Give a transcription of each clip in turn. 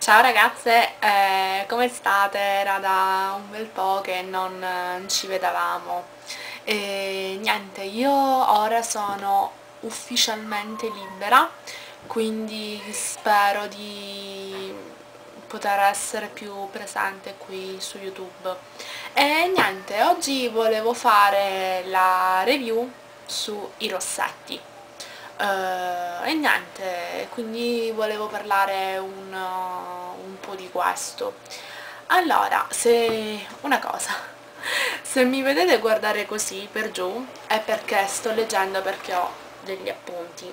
Ciao ragazze, eh, come state? Era da un bel po' che non, non ci vedevamo. E niente, io ora sono ufficialmente libera quindi spero di poter essere più presente qui su YouTube. E niente, oggi volevo fare la review sui rossetti Uh, e niente, quindi volevo parlare un, uh, un po' di questo. Allora, se... una cosa, se mi vedete guardare così per giù è perché sto leggendo perché ho degli appunti.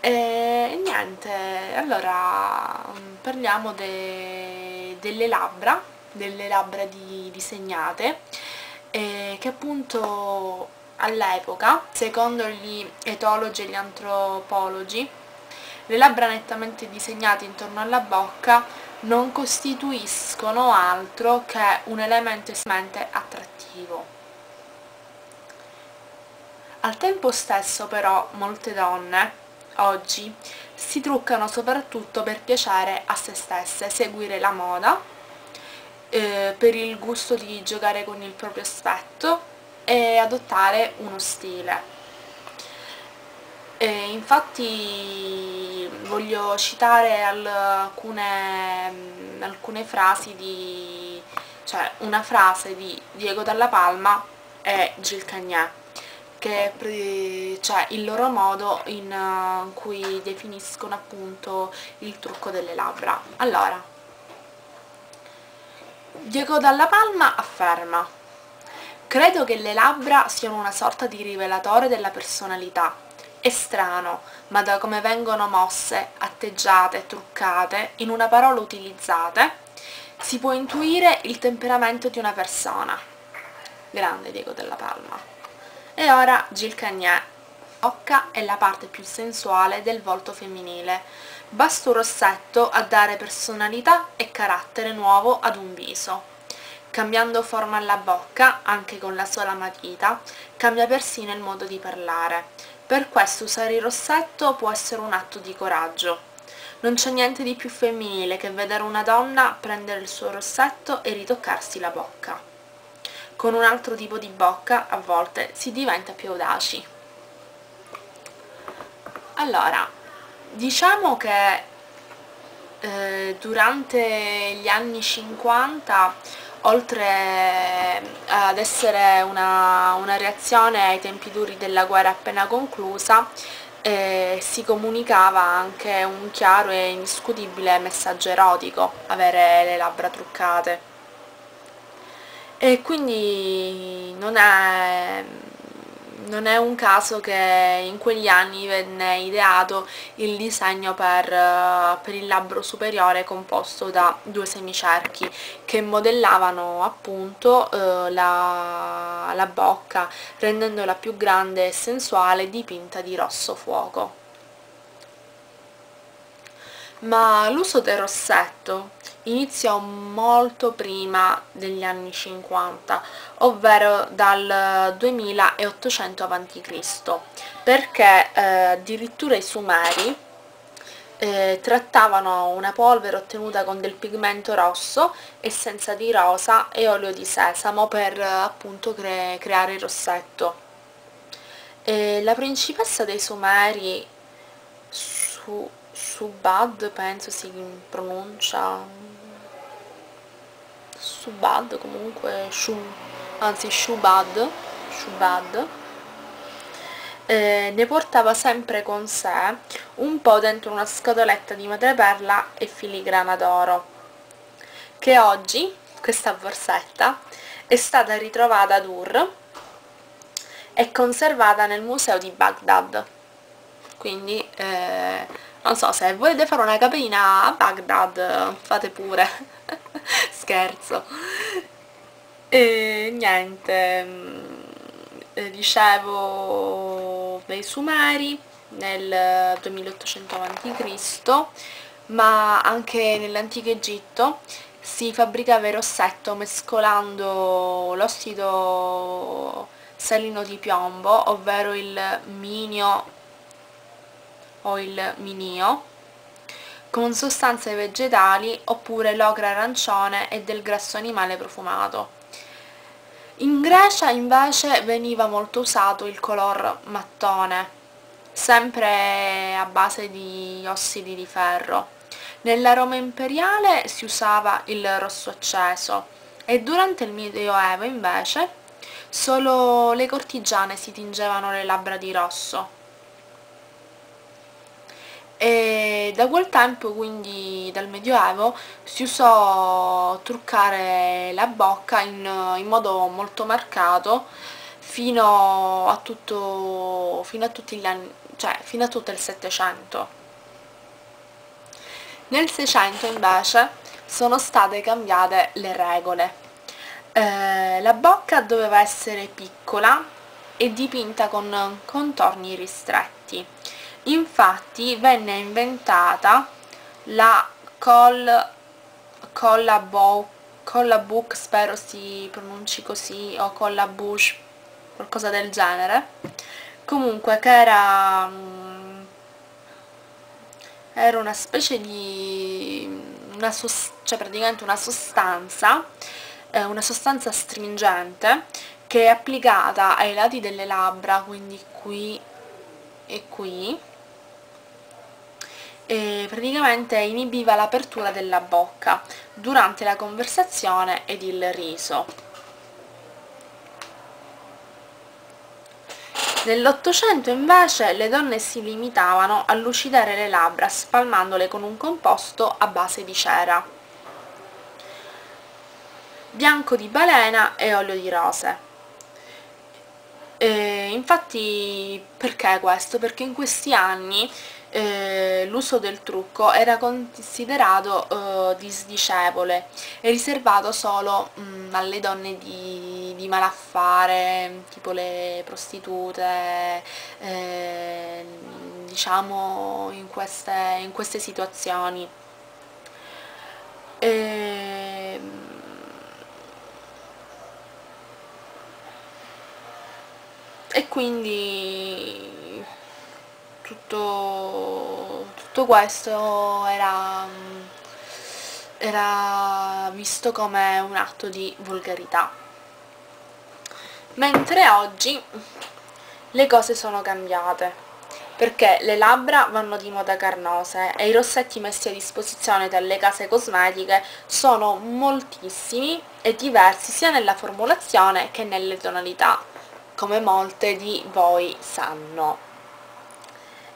E niente, allora parliamo de, delle labbra, delle labbra di, disegnate, eh, che appunto All'epoca, secondo gli etologi e gli antropologi, le labbra nettamente disegnate intorno alla bocca non costituiscono altro che un elemento estremamente attrattivo. Al tempo stesso però molte donne, oggi, si truccano soprattutto per piacere a se stesse, seguire la moda, eh, per il gusto di giocare con il proprio aspetto e adottare uno stile. E infatti voglio citare alcune, alcune frasi di, cioè una frase di Diego Dalla Palma e Gil Cagnè che cioè il loro modo in cui definiscono appunto il trucco delle labbra. Allora, Diego Dalla Palma afferma Credo che le labbra siano una sorta di rivelatore della personalità. È strano, ma da come vengono mosse, atteggiate, truccate, in una parola utilizzate, si può intuire il temperamento di una persona. Grande Diego della Palma. E ora Gil Cagnè. Bocca è la parte più sensuale del volto femminile. Basta un rossetto a dare personalità e carattere nuovo ad un viso cambiando forma alla bocca, anche con la sola matita, cambia persino il modo di parlare. Per questo usare il rossetto può essere un atto di coraggio. Non c'è niente di più femminile che vedere una donna prendere il suo rossetto e ritoccarsi la bocca. Con un altro tipo di bocca, a volte, si diventa più audaci. Allora, diciamo che eh, durante gli anni 50 oltre eh, ad essere una, una reazione ai tempi duri della guerra appena conclusa, eh, si comunicava anche un chiaro e indiscutibile messaggio erotico, avere le labbra truccate. E quindi non è non è un caso che in quegli anni venne ideato il disegno per, eh, per, il labbro superiore composto da due semicerchi che modellavano appunto eh, la, la bocca rendendola più grande e sensuale dipinta di rosso fuoco. Ma l'uso del rossetto iniziò molto prima degli anni 50, ovvero dal 2800 a.C., perché eh, addirittura i Sumeri eh, trattavano una polvere ottenuta con del pigmento rosso, essenza di rosa e olio di sesamo per appunto cre creare il rossetto. E la principessa dei Sumeri su Subad penso si pronuncia Subad comunque Shu, anzi Shubad Shubad eh, ne portava sempre con sé un po' dentro una scatoletta di madreperla e filigrana d'oro che oggi questa borsetta è stata ritrovata ad Ur e conservata nel museo di Baghdad. Quindi eh, non so se volete fare una capellina a Baghdad fate pure scherzo e niente mm, eh, dicevo dei Sumeri nel 2800 a.C. ma anche nell'antico Egitto si fabbricava il rossetto mescolando l'ossido salino di piombo ovvero il minio o il minio con sostanze vegetali oppure l'ocra arancione e del grasso animale profumato. In Grecia invece veniva molto usato il color mattone, sempre a base di ossidi di ferro. Nella Roma imperiale si usava il rosso acceso e durante il Medioevo invece solo le cortigiane si tingevano le labbra di rosso e da quel tempo, quindi dal Medioevo, si usò truccare la bocca in, in modo molto marcato fino a tutto, fino a tutti gli anni, cioè fino a tutto il Settecento. Nel Seicento invece sono state cambiate le regole. Eh, la bocca doveva essere piccola e dipinta con contorni ristretti infatti venne inventata la col, collabo, collabook, spero si pronunci così, o collabush, qualcosa del genere, comunque che era, mm, era una specie di, una cioè praticamente una sostanza, eh, una sostanza stringente che è applicata ai lati delle labbra, quindi qui e qui, e praticamente inibiva l'apertura della bocca durante la conversazione ed il riso. Nell'Ottocento invece le donne si limitavano a lucidare le labbra spalmandole con un composto a base di cera, bianco di balena e olio di rose. E infatti perché questo? Perché in questi anni eh, l'uso del trucco era considerato eh, disdicevole e riservato solo mh, mm, alle donne di, di, malaffare, tipo le prostitute, eh, diciamo in queste, in queste situazioni. E, ehm, e quindi tutto, tutto questo era, era visto come un atto di volgarità. Mentre oggi le cose sono cambiate perché le labbra vanno di moda carnose e i rossetti messi a disposizione dalle case cosmetiche sono moltissimi e diversi sia nella formulazione che nelle tonalità, come molte di voi sanno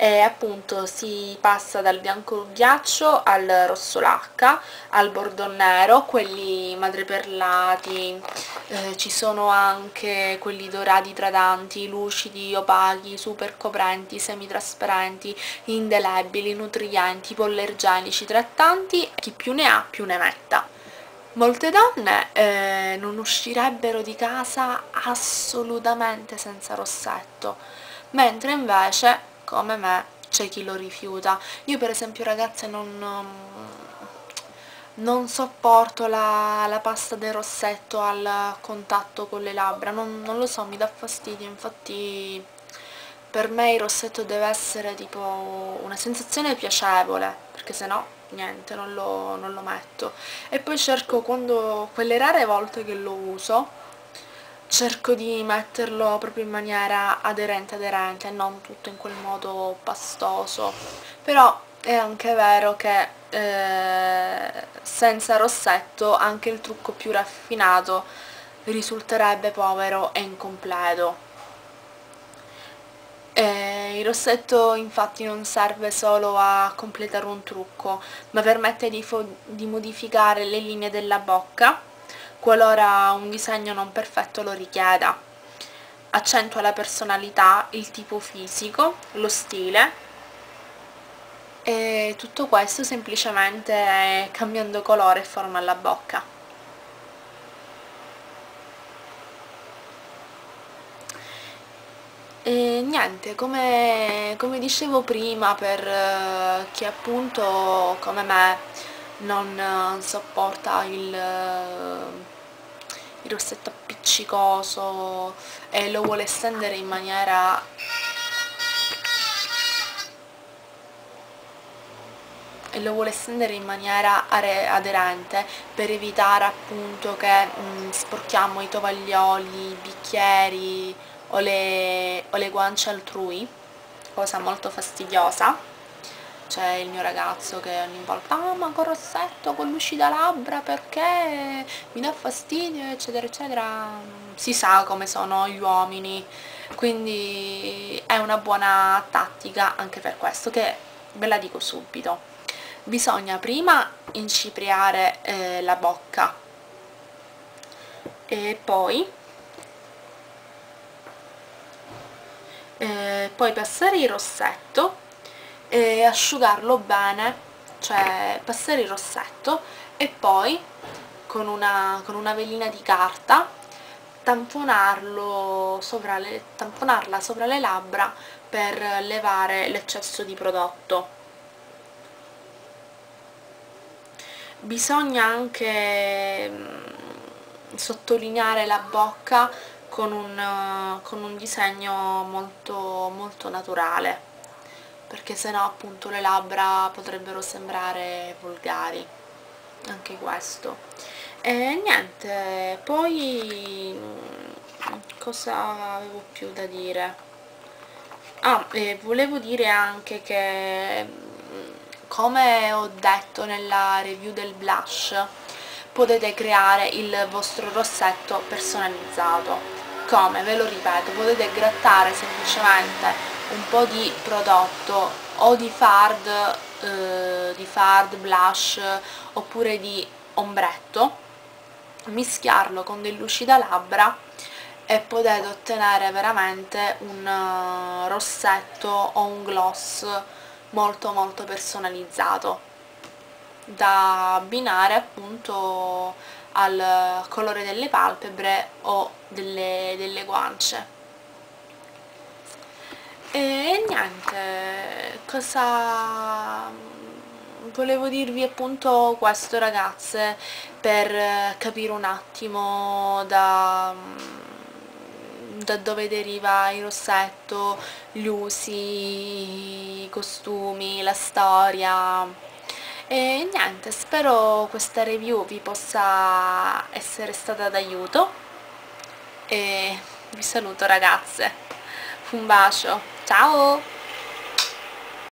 e appunto si passa dal bianco ghiaccio al rosso lacca, al bordo nero, quelli madreperlati, eh, ci sono anche quelli dorati tradanti, lucidi, opachi, super coprenti, semitrasparenti, indelebili, nutrienti, pollergenici, trattanti, chi più ne ha più ne metta. Molte donne eh, non uscirebbero di casa assolutamente senza rossetto, mentre invece come me c'è chi lo rifiuta. Io per esempio ragazze non, non sopporto la, la, pasta del rossetto al contatto con le labbra, non, non lo so, mi dà fastidio, infatti per me il rossetto deve essere tipo una sensazione piacevole, perché se no niente, non lo, non lo metto. E poi cerco quando, quelle rare volte che lo uso, cerco di metterlo proprio in maniera aderente aderente, non tutto in quel modo pastoso. Però è anche vero che eh, senza rossetto anche il trucco più raffinato risulterebbe povero e incompleto. E il rossetto infatti non serve solo a completare un trucco, ma permette di, di modificare le linee della bocca qualora un disegno non perfetto lo richieda. Accentua la personalità, il tipo fisico, lo stile e tutto questo semplicemente cambiando colore e forma alla bocca. E niente, come, come dicevo prima, per uh, chi appunto come me non uh, sopporta il, uh, il rossetto appiccicoso e lo vuole stendere in maniera e lo vuole stendere in maniera aderente per evitare appunto che mh, mm, sporchiamo i tovaglioli, i bicchieri o le, o le guance altrui, cosa molto fastidiosa c'è il mio ragazzo che ogni volta ah ma con rossetto, con l'uscita labbra perché? Mi dà fastidio eccetera eccetera. Si sa come sono gli uomini. Quindi è una buona tattica anche per questo che ve la dico subito. Bisogna prima incipriare eh, la bocca. E poi eh, poi passare il rossetto e asciugarlo bene cioè passare il rossetto e poi con una, con una velina di carta tamponarlo sopra le, tamponarla sopra le labbra per levare l'eccesso di prodotto. Bisogna anche mm, sottolineare la bocca con un, con un disegno molto, molto naturale perché sennò appunto le labbra potrebbero sembrare volgari. Anche questo. E niente poi cosa avevo più da dire? Ah e volevo dire anche che come ho detto nella review del blush potete creare il vostro rossetto personalizzato. Come? ve lo ripeto potete grattare semplicemente un po' di prodotto o di fard, eh, di fard, blush oppure di ombretto. Mischiarlo con del lucidalabbra e potete ottenere veramente un uh, rossetto o un gloss molto molto personalizzato. Da abbinare appunto al colore delle palpebre o delle, delle guance e niente, cosa volevo dirvi appunto questo ragazze per capire un attimo da, da dove deriva il rossetto, gli usi, i costumi, la storia. E niente, spero questa review vi possa essere stata d'aiuto. E vi saluto ragazze un bacio. Ciao